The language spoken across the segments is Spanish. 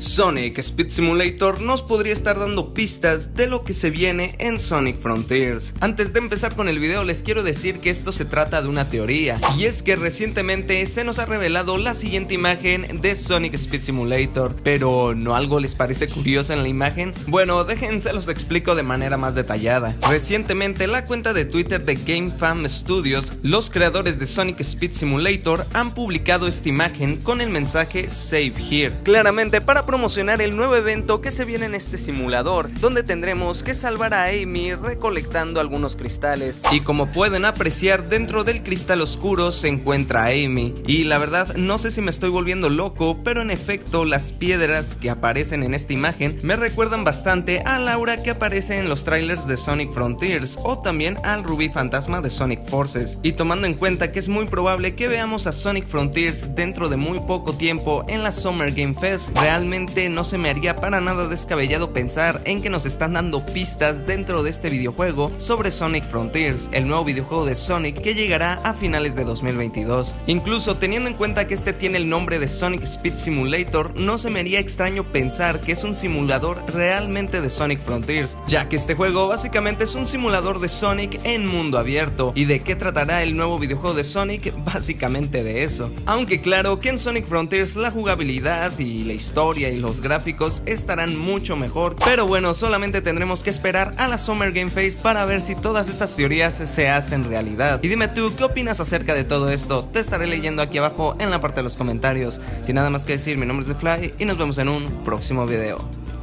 Sonic Speed Simulator nos podría estar dando pistas de lo que se viene en Sonic Frontiers. Antes de empezar con el video les quiero decir que esto se trata de una teoría y es que recientemente se nos ha revelado la siguiente imagen de Sonic Speed Simulator, pero ¿no algo les parece curioso en la imagen? Bueno, déjense los explico de manera más detallada. Recientemente la cuenta de Twitter de GameFam Studios, los creadores de Sonic Speed Simulator han publicado esta imagen con el mensaje Save Here, claramente para promocionar el nuevo evento que se viene en este simulador, donde tendremos que salvar a Amy recolectando algunos cristales. Y como pueden apreciar, dentro del cristal oscuro se encuentra Amy. Y la verdad, no sé si me estoy volviendo loco, pero en efecto, las piedras que aparecen en esta imagen me recuerdan bastante a Laura que aparece en los trailers de Sonic Frontiers o también al Rubí Fantasma de Sonic Forces. Y tomando en cuenta que es muy probable que veamos a Sonic Frontiers dentro de muy poco tiempo en la Summer Game Fest, realmente no se me haría para nada descabellado pensar en que nos están dando pistas dentro de este videojuego sobre Sonic Frontiers, el nuevo videojuego de Sonic que llegará a finales de 2022. Incluso teniendo en cuenta que este tiene el nombre de Sonic Speed Simulator, no se me haría extraño pensar que es un simulador realmente de Sonic Frontiers, ya que este juego básicamente es un simulador de Sonic en mundo abierto. ¿Y de qué tratará el nuevo videojuego de Sonic? Básicamente de eso. Aunque claro que en Sonic Frontiers la jugabilidad y la historia y los gráficos estarán mucho mejor. Pero bueno, solamente tendremos que esperar a la Summer Game Fest para ver si todas estas teorías se hacen realidad. Y dime tú, ¿qué opinas acerca de todo esto? Te estaré leyendo aquí abajo en la parte de los comentarios. Sin nada más que decir, mi nombre es The Fly y nos vemos en un próximo video.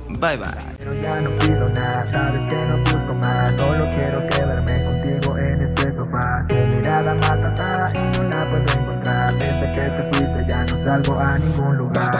Bye bye. desde que ya no salgo a ningún lugar.